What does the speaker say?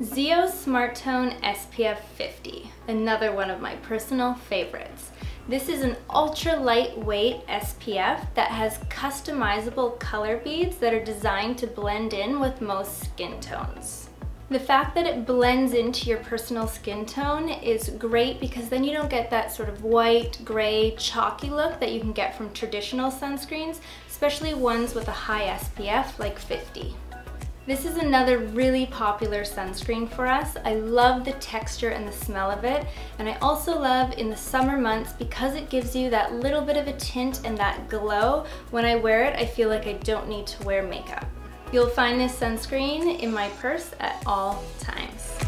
ZO Smart Tone SPF 50, another one of my personal favorites. This is an ultra lightweight SPF that has customizable color beads that are designed to blend in with most skin tones. The fact that it blends into your personal skin tone is great because then you don't get that sort of white, gray, chalky look that you can get from traditional sunscreens, especially ones with a high SPF like 50. This is another really popular sunscreen for us. I love the texture and the smell of it. And I also love in the summer months because it gives you that little bit of a tint and that glow. When I wear it, I feel like I don't need to wear makeup. You'll find this sunscreen in my purse at all times.